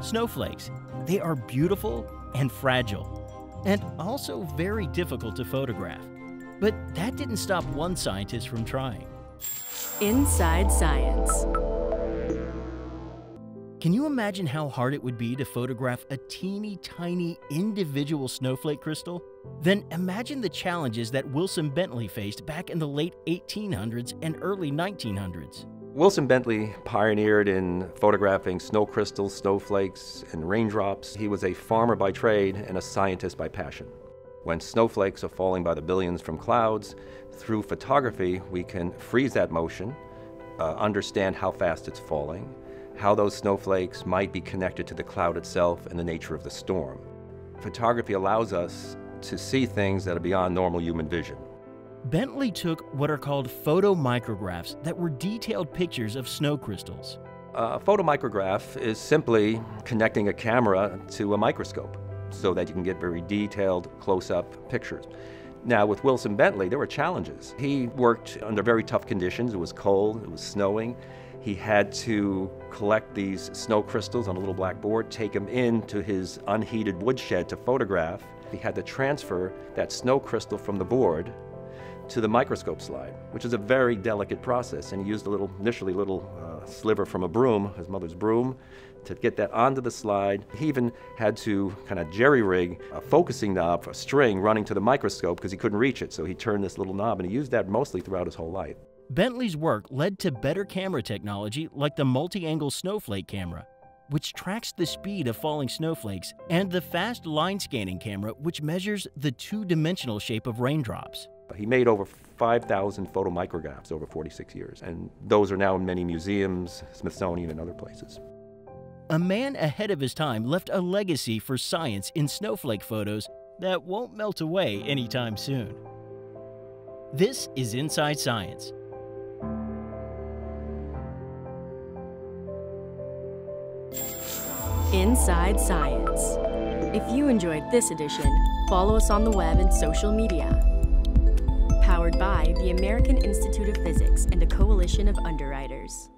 snowflakes. They are beautiful and fragile, and also very difficult to photograph. But that didn't stop one scientist from trying. Inside Science. Can you imagine how hard it would be to photograph a teeny tiny individual snowflake crystal? Then imagine the challenges that Wilson Bentley faced back in the late 1800s and early 1900s. Wilson Bentley pioneered in photographing snow crystals, snowflakes, and raindrops. He was a farmer by trade and a scientist by passion. When snowflakes are falling by the billions from clouds, through photography we can freeze that motion, uh, understand how fast it's falling, how those snowflakes might be connected to the cloud itself and the nature of the storm. Photography allows us to see things that are beyond normal human vision. Bentley took what are called photomicrographs that were detailed pictures of snow crystals. A photomicrograph is simply connecting a camera to a microscope so that you can get very detailed close-up pictures. Now, with Wilson Bentley, there were challenges. He worked under very tough conditions. It was cold, it was snowing. He had to collect these snow crystals on a little black board, take them into his unheated woodshed to photograph. He had to transfer that snow crystal from the board to the microscope slide, which is a very delicate process. And he used a little, initially, little uh, sliver from a broom, his mother's broom, to get that onto the slide. He even had to kind of jerry rig a focusing knob, a string running to the microscope because he couldn't reach it. So he turned this little knob and he used that mostly throughout his whole life. Bentley's work led to better camera technology like the multi-angle snowflake camera, which tracks the speed of falling snowflakes, and the fast line scanning camera, which measures the two-dimensional shape of raindrops. He made over 5,000 photomicrographs over 46 years, and those are now in many museums, Smithsonian, and other places. A man ahead of his time left a legacy for science in snowflake photos that won't melt away anytime soon. This is Inside Science. Inside Science. If you enjoyed this edition, follow us on the web and social media. Powered by the American Institute of Physics and a coalition of underwriters.